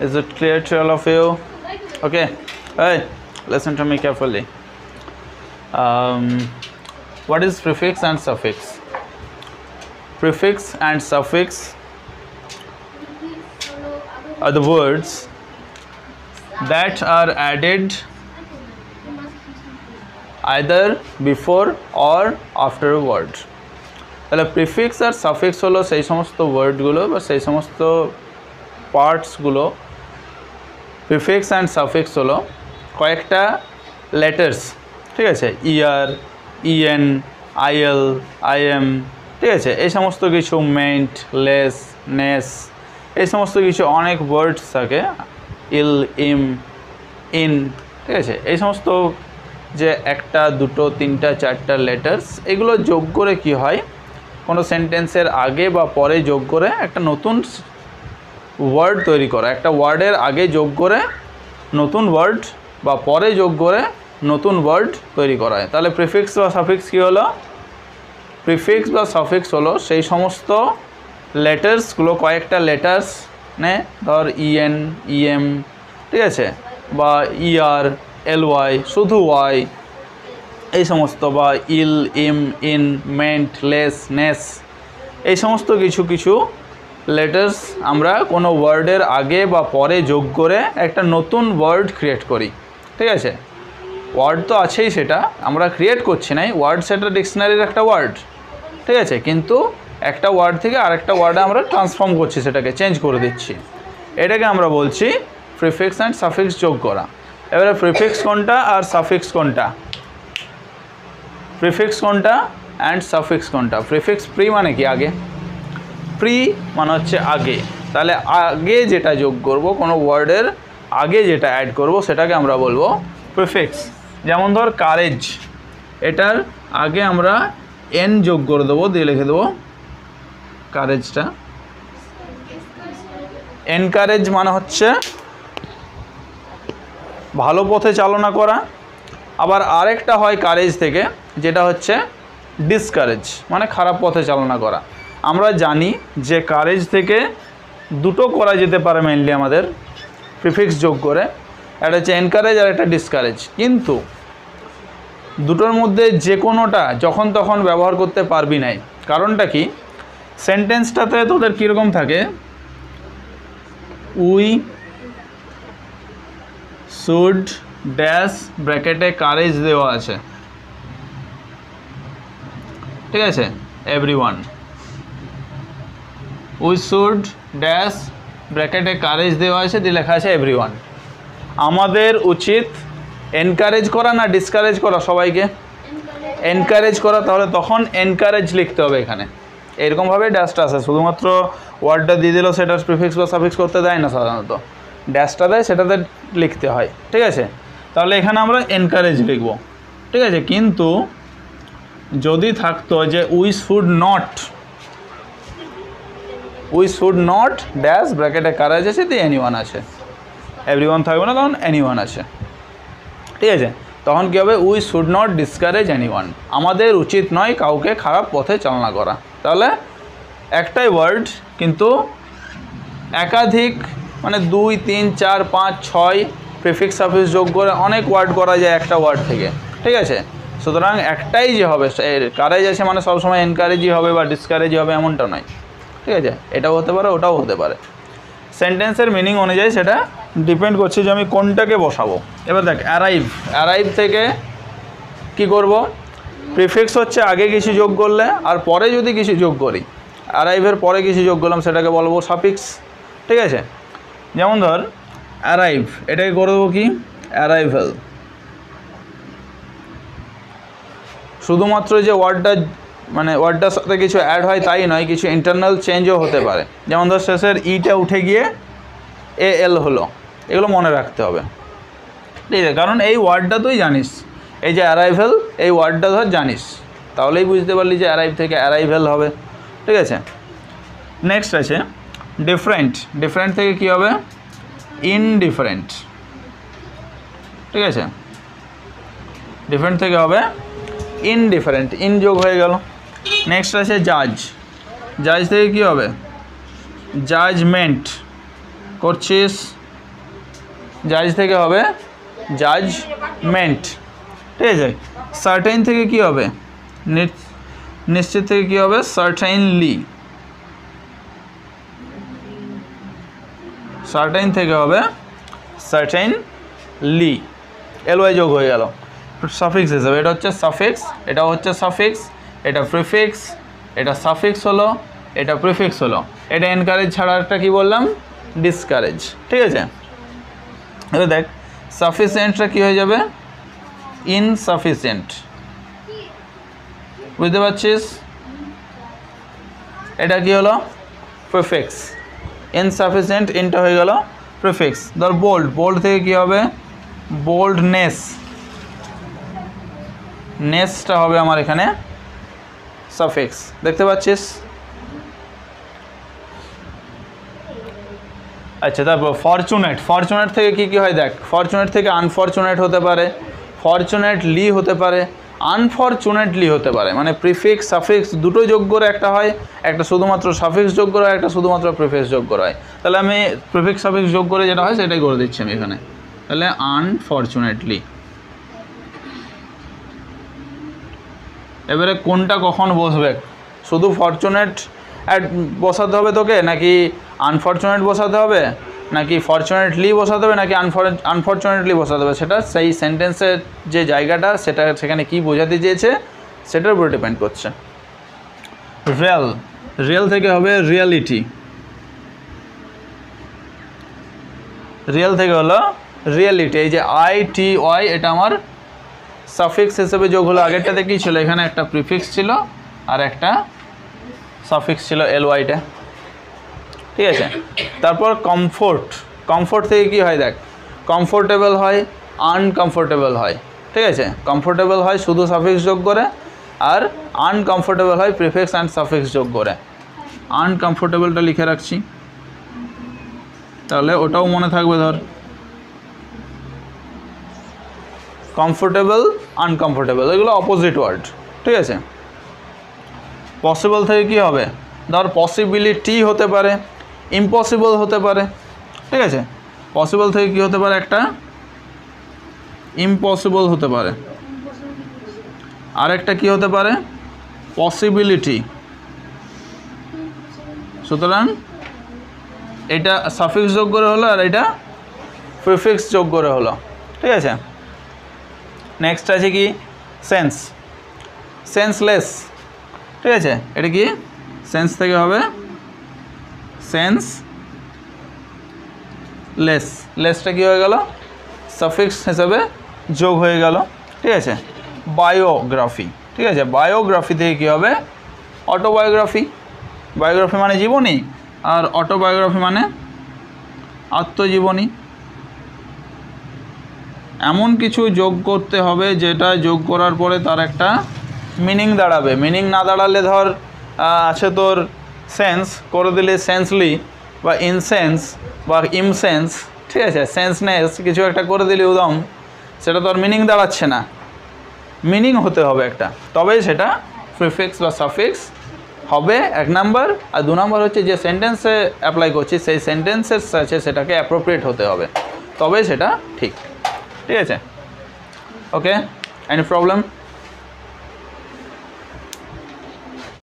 Is it clear to all of you? Okay. Hey, listen to me carefully. Um, what is prefix and suffix? Prefix and suffix are the words that are added either before or after a word. তাহলে prefix আর suffix হলো সেই সমস্ত ওয়ার্ডগুলো বা সেই সমস্ত পার্টসগুলো prefix and suffix হলো কয়েকটা লেটার্স ঠিক আছে? ইয়ার ইএন আইএল আইএম ঠিক আছে? এই সমস্ত কিছু মেন্ট লেস নেস এই সমস্ত কিছু অনেক ওয়ার্ডস থাকে ইল ইম ইন ঠিক আছে? এই সমস্ত যে একটা, দুটো, তিনটা, চারটা লেটার্স এগুলো যোগ করে কি হয়? কোনো সেন্টেন্সের আগে বা পরে যোগ করে একটা নতুন ওয়ার্ড তৈরি করা। একটা ওয়ার্ডের আগে যোগ করে নতুন ওয়ার্ড বা পরে যোগ করে নতুন ওয়ার্ড তৈরি করা তাহলে প্রিফিক্স বা সাফিক্স কী হলো? প্রিফিক্স বা সাফিক্স হলো সেই সমস্ত লেটার্সগুলো কয়েকটা লেটার্স নে, ধর ইএন ইএম ঠিক আছে? বা ইআর এল ওয়াই শুধু ওয়াই এই সমস্ত বা ইল ইম ইন মেন্ট লেস নেস এই সমস্ত কিছু কিছু লেটার্স আমরা কোনো ওয়ার্ডের আগে বা পরে যোগ করে একটা নতুন ওয়ার্ড ক্রিয়েট করি, ঠিক আছে? ওয়ার্ড তো আছেই সেটা, আমরা ক্রিয়েট করছি নাই ওয়ার্ড সেটা ডিকশনারির একটা ওয়ার্ড ঠিক আছে? কিন্তু একটা ওয়ার্ড থেকে আরেকটা ওয়ার্ডে আমরা ট্রান্সফর্ম করছি সেটাকে চেঞ্জ করে দিচ্ছি। এটাকে আমরা বলছি প্রিফিক্স অ্যান্ড সাফিক্স যোগ করা। এবারে প্রিফিক্স কোনটা আর সাফিক্স কোনটা? প্রিফিক্স কোনটা অ্যান্ড সাফিক্স কোনটা? প্রিফিক্স প্রি মানে কি আগে? প্রি মানে হচ্ছে আগে। তাহলে আগে যেটা যোগ করব, কোনো ওয়ার্ডের আগে যেটা অ্যাড করব, সেটাকে আমরা বলব প্রিফিক্স যেমন ধর কারেজ এটার আগে আমরা এন যোগ করে দেবো, দিয়ে লিখে দেবো কারেজটা এনকারেজ মানে হচ্ছে ভালো পথে চালনা করা। আবার আরেকটা হয় কারেজ থেকে, যেটা হচ্ছে ডিসকারেজ মানে খারাপ পথে চালনা করা। আমরা জানি যে কারেজ থেকে দুটো করা যেতে পারে মেনলি আমাদের প্রিফিক্স যোগ করে। একটা হচ্ছে এনকারেজ আর একটা ডিসকারেজ কিন্তু দুটোর মধ্যে যে কোনোটা যখন তখন ব্যবহার করতে পারবি নাই। কারণটা কি? সেন্টেন্সটাতে তোদের কীরকম থাকে? উই শুড ড্যাশ ব্র্যাকেটে কারেজ দেওয়া আছে। ঠিক আছে? এভরি উই শুড ড্যাশ ব্র্যাকেটে কারেজ দেওয়া আছে দিয়ে লেখা আছে এভরি আমাদের উচিত এনকারেজ করা না ডিসকারেজ করা সবাইকে? এনকারেজ করা, তাহলে তখন এনকারেজ লিখতে হবে এখানে। এরকমভাবে ড্যাশটা আসে শুধুমাত্র ওয়ার্ডটা দিয়ে দিল সেটা প্রিফিক্স বা সাফিক্স করতে দেয় না সাধারণত। ড্যাশটা দেয়, সেটাতে লিখতে হয়, ঠিক আছে? তাহলে এখানে আমরা এনকারেজ লিখব, ঠিক আছে? কিন্তু যদি থাকতো যে we should not we should not dash ব্র্যাকেটে কারেজ আছে দিয়ে এনি ওয়ান আছে। এভরি ওয়ান থাকবে না, তখন এনি ওয়ান আছে। ঠিক আছে? তখন কী হবে? We should not discourage any one আমাদের উচিত নয় কাউকে খারাপ পথে চালনা করা। তাহলে একটাই ওয়ার্ড কিন্তু একাধিক মানে দুই, তিন, চার, পাঁচ, ছয় প্রিফিক্স সাফিক্স যোগ করে অনেক ওয়ার্ড করা যায় একটা ওয়ার্ড থেকে। ঠিক আছে? সুতরাং একটাই যে হবে কারেজ আছে মানে সবসময় এনকারেজই হবে বা ডিসকারেজই হবে এমনটা নয়। ঠিক আছে? এটাও হতে পারে ওটাও হতে পারে। সেন্টেন্সের মিনিং অনুযায়ী সেটা ডিপেন্ড করছে যে আমি কোনটাকে বসাবো। এবার দেখ অ্যারাইভ অ্যারাইভ থেকে কি করব? প্রিফিক্স হচ্ছে আগে কিছু যোগ করলে আর পরে যদি কিছু যোগ করি। অ্যারাইভের পরে কিছু যোগ করলাম সেটাকে বলব সাফিক্স ঠিক আছে? যেমন ধর অ্যারাইভ এটাকে করে দেবো কি? অ্যারাইভেল শুধুমাত্র যে ওয়ার্ডটা মানে ওয়ার্ডটার সাথে কিছু অ্যাড হয়, তাই নয়, কিছু ইন্টারনাল চেঞ্জও হতে পারে। যেমন ধর শেষের ইটা উঠে গিয়ে এ এল হলো, এগুলো মনে রাখতে হবে। ঠিক আছে, কারণ এই ওয়ার্ডটা তুই জানিস, এই যে অ্যারাইভেল এই ওয়ার্ডটা ধর জানিস, তাহলেই বুঝতে পারলি যে অ্যারাইভ থেকে অ্যারাইভেল হবে। ঠিক আছে? নেক্সট আছে ডিফারেন্ট ডিফারেন্ট থেকে কী হবে? ইনডিফারেন্ট ঠিক আছে? ডিফারেন্ট থেকে হবে ইনডিফারেন্ট ইন যোগ হয়ে গেল। নেক্সট আছে জাজ জাজ থেকে কী হবে? জাজমেন্ট করছিস জাজ থেকে হবে জাজমেন্ট ঠিক আছে? সার্টেন থেকে কি হবে? নিশ্চিত থেকে কি হবে? সার্টেনলি সার্টেন থেকে হবে সার্টেনলি এলওয়াই যোগ হয়ে গেল। সাফিক্স হিসেবে এটা হচ্ছে সাফিক্স এটা হচ্ছে সাফিক্স এটা প্রিফিক্স এটা সাফিক্স হলো, এটা প্রিফিক্স হলো। এটা এনকারেজ ছাড়া একটা কি বললাম? ডিসকারেজ ঠিক আছে? এবার দেখ সাফিসিয়েন্টটা কী হয়ে যাবে? ইনসাফিসিয়েন্ট বুঝতে পারছিস? এটা কি হলো? প্রিফিক্স ইনসাফিসিয়েন্ট ইনটা হয়ে গেল প্রিফিক্স ধর বোল্ড বোল্ড থেকে কি হবে? বোল্ডনেস নেসটা হবে আমার এখানে সাফিক্স দেখতে পাচ্ছিস? আচ্ছা তারপর ফরচুনেট ফরচুনেট থেকে কি কি হয় দেখ? ফরচুনেট থেকে আনফরচুনেট হতে পারে ফরচুনেটলি হতে পারে আনফরচুনেটলি হতে পারে। মানে প্রিফিক্স সাফিক্স দুটো যোগ করে একটা হয়, একটা শুধুমাত্র সাফিক্স যোগ হয়, একটা শুধুমাত্র প্রিফিক্স যোগ হয়। তাহলে আমি প্রিফিক্স সাফিক্স যোগ করে যেটা হয় সেটাই করে দিচ্ছি আমি এখানে। তাহলে আনফরচুনেটলি এবারে কোনটা কখন বসবে? শুধু ফরচুনেট অ্যাড বসাতে হবে তোকে, নাকি আনফরচুনেট বসাতে হবে? নাকি ফরচুনেটলি বসাতে হবে, নাকি আনফরচুনেটলি বসাতে হবে? সেটা সেই সেন্টেন্সের যে জায়গাটা, সেটা সেখানে কি বোঝাতে চেয়েছে, সেটার উপরে ডিপেন্ড করছে। রিয়েল রিয়েল থেকে হবে রিয়ালিটি রিয়েল থেকে হলো রিয়েলিটি এই যে আই টি ওয়াই এটা আমার সাফিক্স হিসেবে যোগ হলো আগেরটাতে ছিল, এখানে একটা প্রিফিক্স ছিল আর একটা সাফিক্স ছিল এল ওয়াইটা ঠিক আছে? তারপর কমফোর্ট কমফোর্ট থেকে কি হয় দেখ কমফোর্টেবল হয় আনকমফোর্টেবল হয়। ঠিক আছে? কমফোর্টেবল হয় শুধু সাফিক্স যোগ করে আর আনকমফোর্টেবল হয় প্রিফিক্স অ্যান্ড সাফিক্স যোগ করে। আনকমফোর্টেবলটা লিখে রাখছি। তাহলে ওটাও মনে থাকবে ধর। কমফোর্টেবল আনকমফোর্টেবল এগুলো অপোজিট ওয়ার্ড ঠিক আছে? পসিবল থেকে কি হবে? ধর পসিবিলিটি হতে পারে ইম্পসিবল হতে পারে, ঠিক আছে? পসিবল থেকে কি হতে পারে একটা? ইম্পসিবল হতে পারে। আরেকটা কি হতে পারে? পসিবিলিটি সুতরাং এটা সাফিক্স যোগ করে হলো আর এটা প্রিফিক্স যোগ করে হলো, ঠিক আছে? নেক্সট আছে কি? সেন্স সেন্সলেস ঠিক আছে? এটা কি? সেন্স থেকে হবে। সেন্স লেস লেসটা কী হয়ে গেল? সাফিক্স হিসাবে যোগ হয়ে গেল। ঠিক আছে? বায়োগ্রাফি ঠিক আছে? বায়োগ্রাফি থেকে কী হবে? অটোবায়োগ্রাফি বায়োগ্রাফি মানে জীবনী? আর অটোবায়োগ্রাফি মানে আত্মজীবনী। এমন কিছু যোগ করতে হবে যেটা যোগ করার পরে তার একটা মিনিং দাঁড়াবে। মিনিং না দাঁড়ালে ধর আছে তোর সেন্স করে দিলে সেন্সলি বা ইনসেন্স বা ইমসেন্স ঠিক আছে? সেন্সনেস কিছু একটা করে দিলে উদম, সেটা তো আর মিনিং দাঁড়াচ্ছে না। মিনিং হতে হবে একটা। তবেই সেটা প্রিফিক্স বা সাফিক্স হবে এক নাম্বার, আর দু নম্বর হচ্ছে যে সেন্টেন্সে অ্যাপ্লাই করছি, সেই সেন্টেন্সের সাথে সেটাকে অ্যাপ্রোপ্রিয়েট হতে হবে। তবেই সেটা ঠিক। ঠিক আছে? ওকে এনি প্রবলেম